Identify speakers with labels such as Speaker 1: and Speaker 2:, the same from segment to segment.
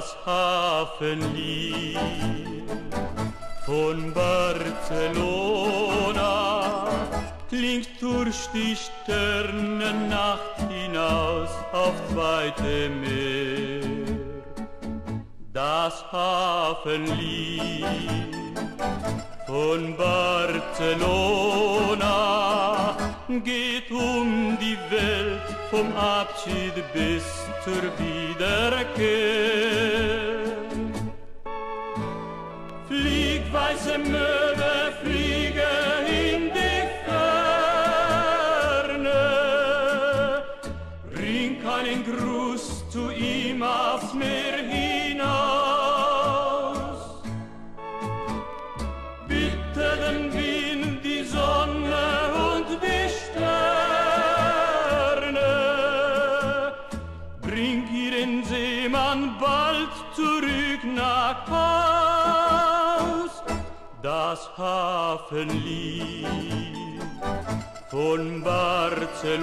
Speaker 1: das Hafenlied von Barcelona klingt durch die Sternennacht hinaus aufs weite Meer. Das Hafenlied von Barcelona geht um die Welt vom Abschied bis zur Wiederkehr. Flieg, weiße Möwe, fliege in die Ferne, bring keinen Gruß zu ihm aufs Meer hinaus. Bitte den Wind, die Sonne und die Sterne, bring ihren Seemann bald zurück nach Haus. Das Hafenlied von Barcelona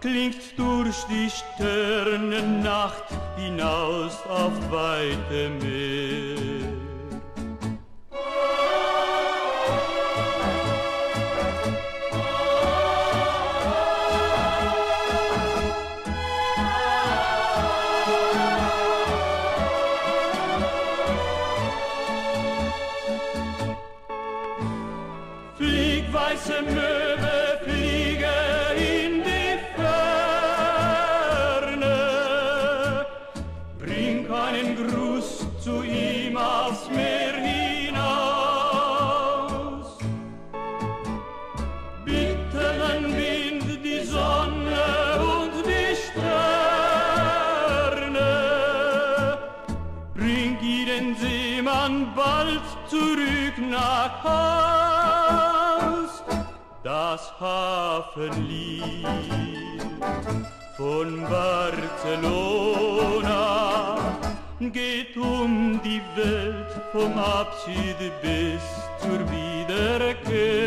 Speaker 1: klingt durch die Sternennacht hinaus auf weite Meer. Weiße Möwe, fliege in die Ferne. Bring einen Gruß zu ihm aufs Meer hinaus. Bitte den Wind, die Sonne und die Sterne. Bring ihren Seemann bald zurück nach Haus. Das Hafenlied von Barcelona geht um die Welt vom Abschied bis zur Wiederkehr.